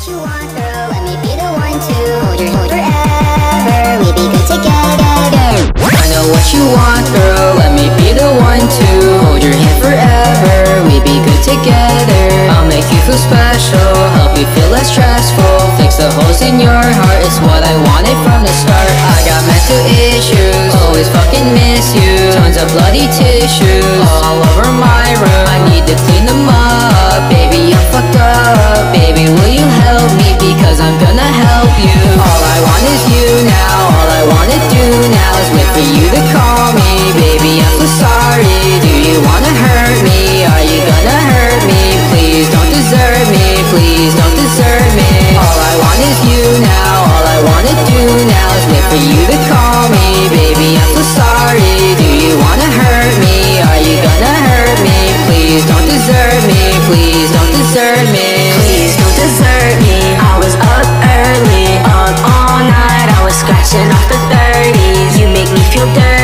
what you want, girl. Let me be the one to hold your hand forever. We be good together. I know what you want, girl. Let me be the one to hold your hand forever. We be good together. I'll make you feel special, help you feel less stressful. Fix the holes in your heart, it's what I wanted from the start. I got mental issues, always fucking miss you. Tons of bloody tissues Please don't desert me. All I want is you now. All I wanna do now is wait for you to call me, baby. I'm so sorry. Do you wanna hurt me? Are you gonna hurt me? Please don't desert me. Please don't desert me. Please don't desert me. I was up early, up all night. I was scratching off the 30s. You make me feel dirty.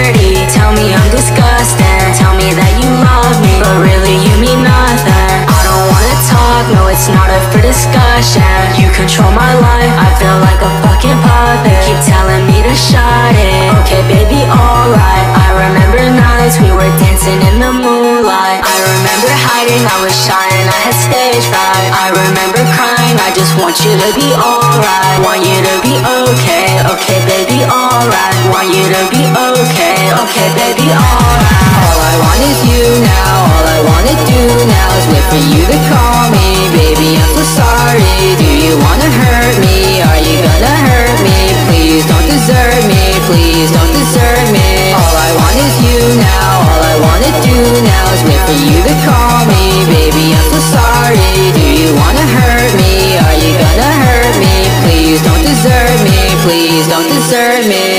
For discussion. You control my life, I feel like a fucking puppet. Keep telling me to shut it. Okay, baby, alright. I remember nights we were dancing in the moonlight. I remember hiding, I was shy and I had stage fright. I remember crying, I just want you to be alright. Want you to be okay, okay, baby, alright. Want you to be okay, okay, baby, alright. please don't desert me. All I want is you now, all I wanna do now Is wait for you to call me. Baby, I'm so sorry, do you wanna hurt me? Are you gonna hurt me? Please don't desert me, please don't desert me.